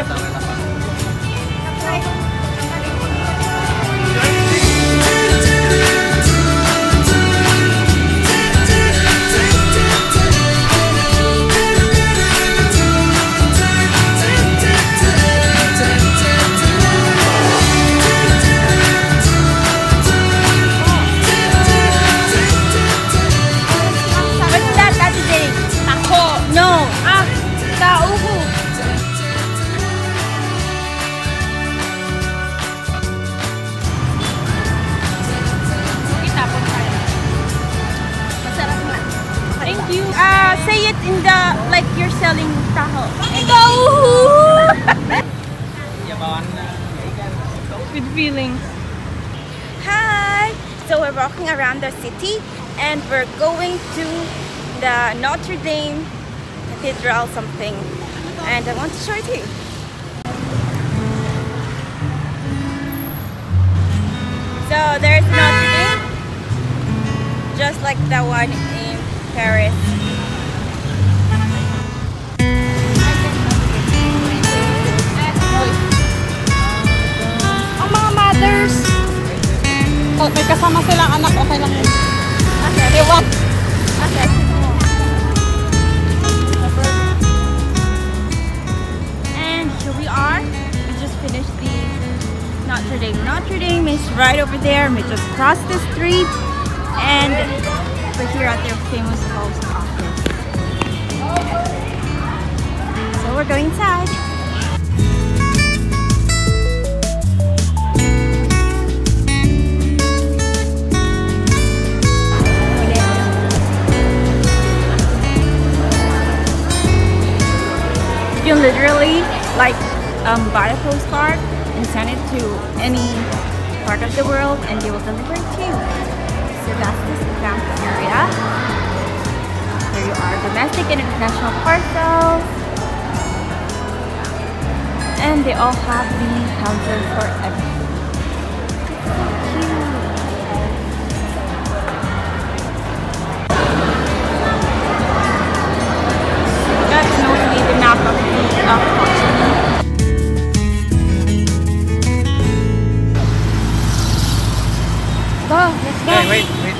ありがと。In the like you're selling taho. With feelings. Hi! So we're walking around the city and we're going to the Notre Dame Cathedral something. And I want to show it to you. So there's Notre Dame. Just like the one in Paris. May kasama silang anak, okay lang yun. Okay. They want Okay. And here we are. We just finished the Notre Dame. Notre Dame is right over there. We just crossed the street and we're here at their famous post office. So we're going inside. You can literally like um, buy a postcard and send it to any part of the world and they will deliver it to you. So that's the stamp area. There you are, domestic and international parcels. And they all have the counter for everything.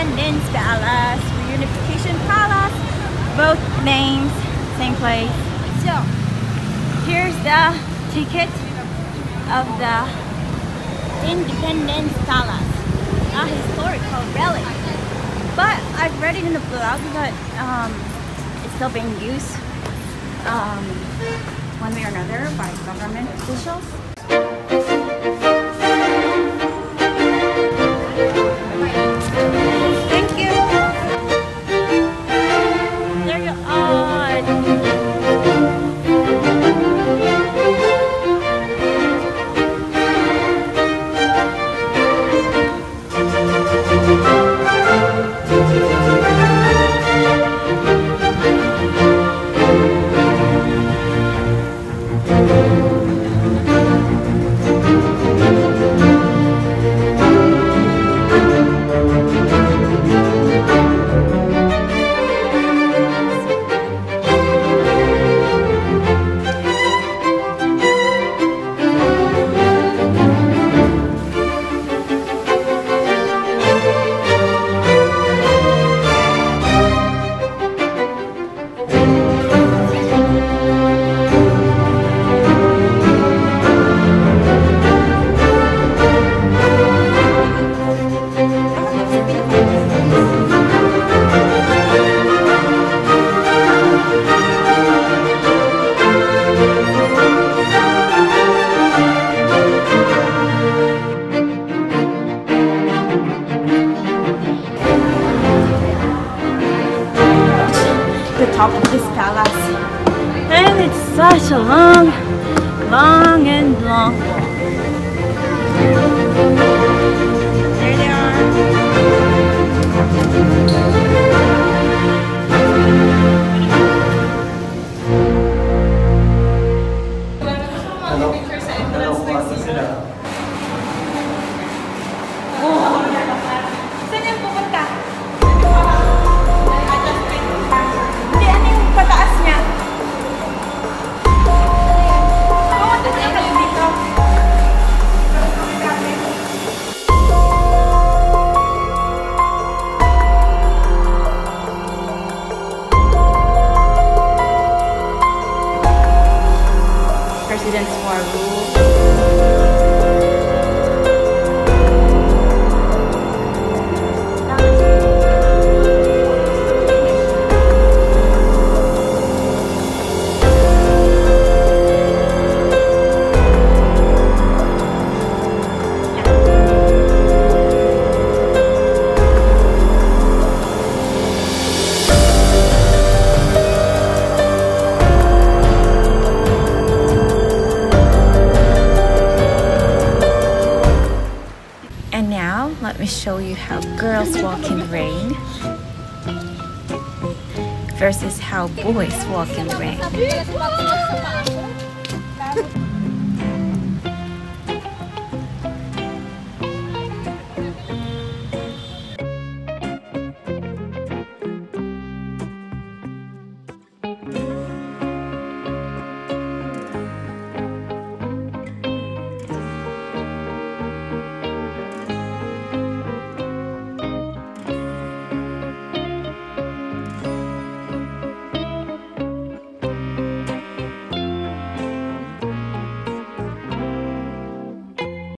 Independence Palace, Reunification Palace. Both names, same place. So, here's the ticket of the Independence Palace, a historical relic. But I've read it in the blog that um, it's still being used um, one way or another by government officials. Me show you how girls walk in the rain versus how boys walk in the rain.